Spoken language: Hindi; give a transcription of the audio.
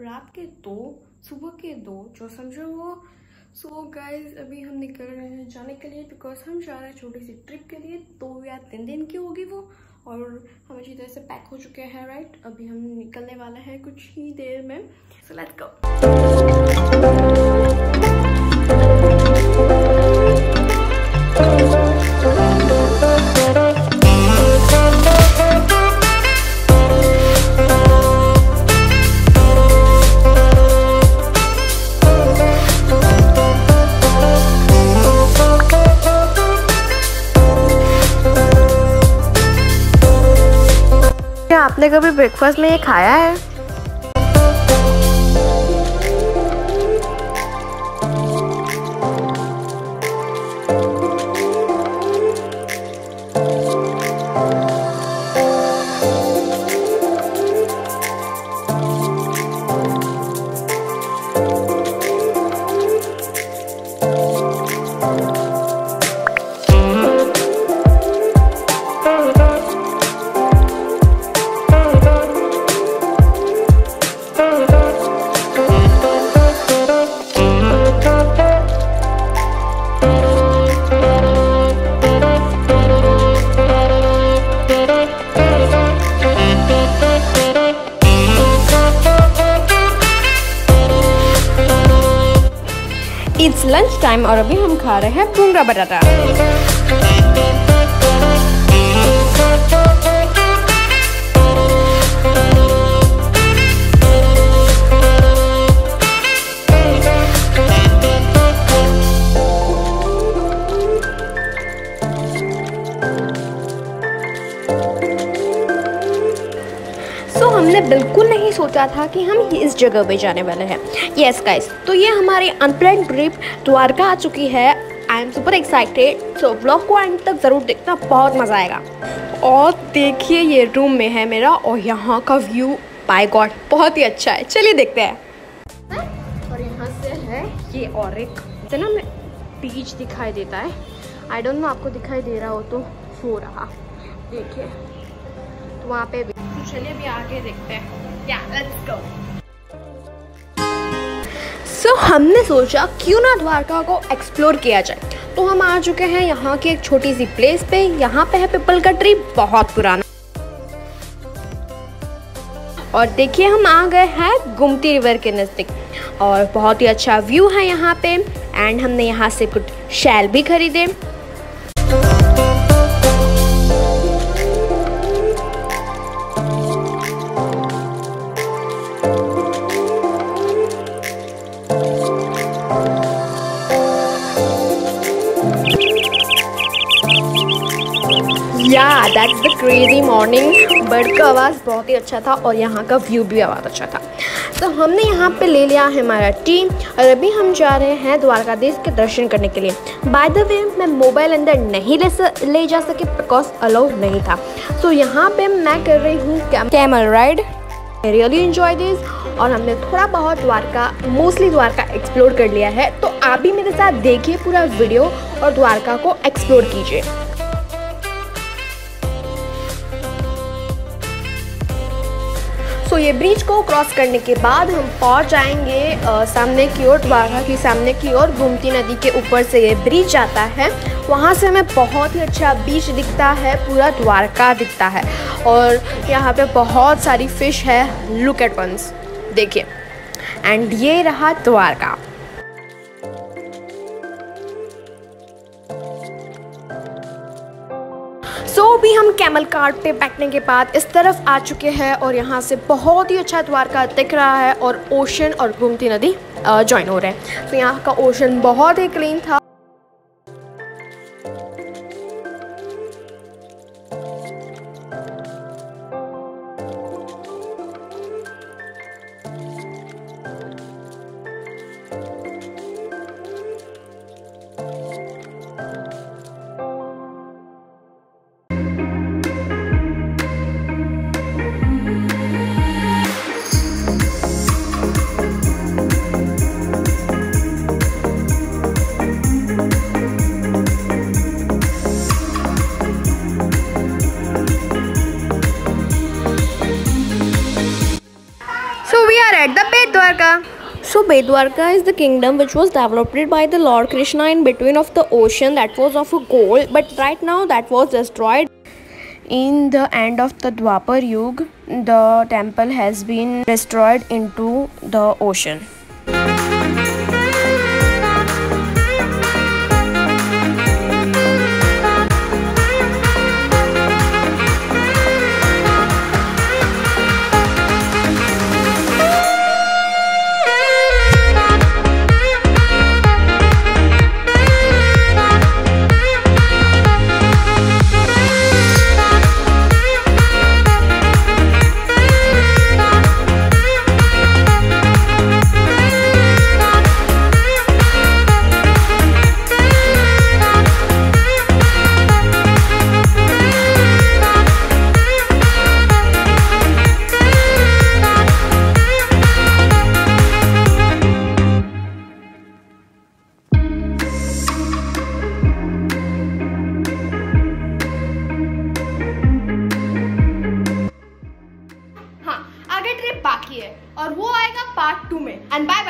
रात के दो, सुबह के दो, जो समझो वो। सो so गाइज़ अभी हम निकल रहे हैं जाने के लिए बिकॉज़ हम जा रहे हैं छोटी सी ट्रिप के लिए, दो या तीन दिन की होगी वो। और हम अच्छी तरह से पैक हो चुके हैं राइट अभी हम निकलने वाला है कुछ ही देर में। सो लेट्स गो आपने कभी ब्रेकफास्ट में ये खाया है? इट्स लंच टाइम और अभी हम खा रहे हैं भूँगा बटाटा। बिल्कुल नहीं सोचा था कि हम इस जगह पे जाने वाले हैं। यस गाइस तो ये हमारी अनप्लान ट्रिप द्वारका आ चुकी है। I am super excited so blog को एंड तक ज़रूर देखना, बहुत मज़ा आएगा। और देखिए ये रूम में है मेरा, और यहाँ का व्यू बाय गॉड बहुत ही अच्छा है। चलिए देखते हैं। और यहाँ से है, ये और एक ना मैं बीच दिखाई देता है। आई डोंट नो आपको दिखाई दे रहा हो तो हो रहा। देखिए तो वहाँ पे भी तो चलिए अभी आगे देखते हैं। या लेट्स गो सो हमने सोचा क्यों ना द्वारका को एक्सप्लोर किया जाए। तो हम आ चुके हैं यहाँ की एक छोटी सी प्लेस पे। यहाँ पे है पिपल का ट्री बहुत पुराना। और देखिए, हम आ गए हैं गुमती रिवर के नज़दीक। और बहुत ही अच्छा व्यू है यहाँ पे। एंड हमने यहाँ से कुछ शैल भी खरीदे। या that's the crazy morning bird का आवाज़ बहुत ही अच्छा था और यहाँ का व्यू भी बहुत अच्छा था। तो हमने यहाँ पे ले लिया है हमारा टी और अभी हम जा रहे हैं द्वारकाधीश के दर्शन करने के लिए। बाय द वे मैं मोबाइल अंदर नहीं ले स, ले जा सके बिकॉज़ अलाउ नहीं था। सो so, यहाँ पे मैं कर रही हूँ camel ride I really enjoy this और हमने थोड़ा बहुत द्वारका मोस्टली द्वारका एक्सप्लोर कर लिया है। तो आप भी मेरे साथ देखिए पूरा वीडियो और द्वारका को एक्सप्लोर कीजिए। सो ये ब्रिज को क्रॉस करने के बाद हम पहुँच जाएँगे आ, सामने की ओर द्वारका की सामने की ओर गोमती नदी के ऊपर से ये ब्रिज आता है। वहाँ से हमें बहुत ही अच्छा बीच दिखता है पूरा द्वारका दिखता है। और यहाँ पे बहुत सारी फ़िश है लुक एट वंस देखिए। एंड ये रहा द्वारका। सो so, भी हम कैमल कार्ड पे बैठने के बाद इस तरफ़ आ चुके हैं और यहाँ से बहुत ही अच्छा द्वारका दिख रहा है और ओशन और गोमती नदी ज्वाइन हो रहे हैं। तो यहाँ का ओशन बहुत ही क्लीन था। Bedwarka is the kingdom which was developed by the Lord Krishna in between of the ocean that was of a gold but right now that was destroyed. In the end of the Dwapar Yug, the temple has been destroyed into the ocean. आगे ट्रिप बाकी